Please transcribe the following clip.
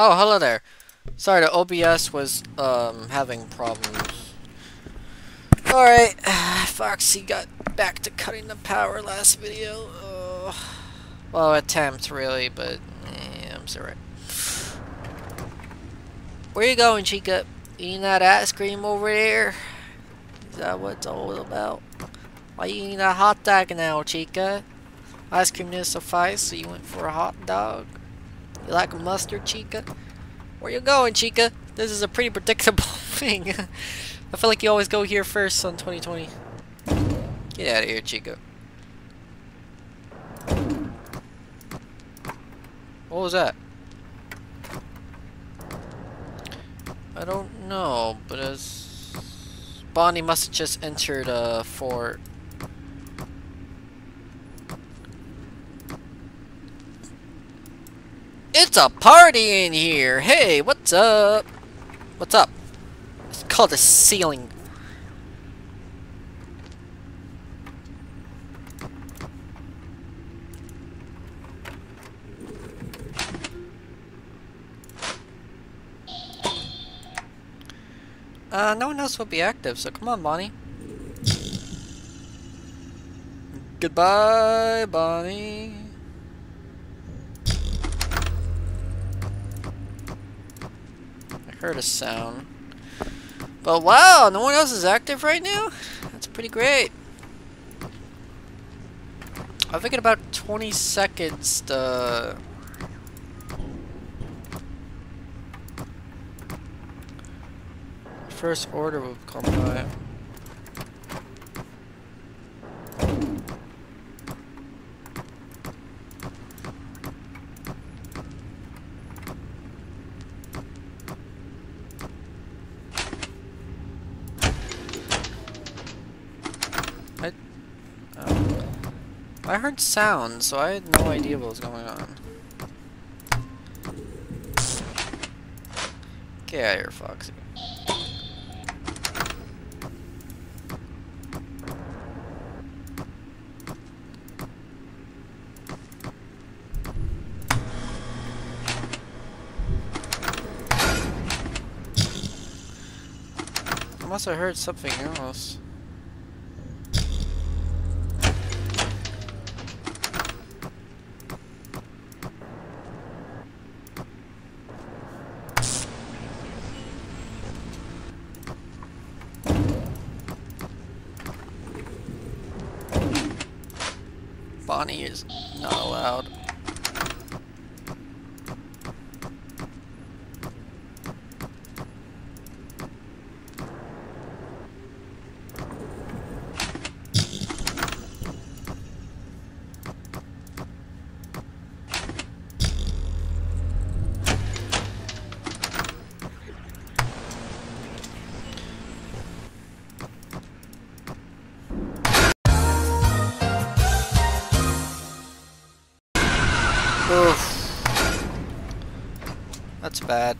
Oh, hello there. Sorry, the OBS was um having problems. Alright, Foxy got back to cutting the power last video. Oh. well, attempt really, but eh, I'm sorry. Where you going, Chica? Eating that ice cream over there? Is that what it's all about? Why you eating that hot dog now, Chica? Ice cream didn't suffice, so you went for a hot dog? You like mustard, Chica? Where you going, Chica? This is a pretty predictable thing. I feel like you always go here first on 2020. Get out of here, Chica. What was that? I don't know, but as Bonnie must have just entered a uh, fort. It's a party in here! Hey, what's up? What's up? It's called a ceiling. Uh, no one else will be active, so come on, Bonnie. Goodbye, Bonnie. Heard a sound. But wow, no one else is active right now? That's pretty great. I think in about 20 seconds the first order will come by. Um, I heard sounds, so I had no idea what was going on. Get out of here, Foxy. I must have heard something else. Bonnie is not allowed. Oof. That's bad.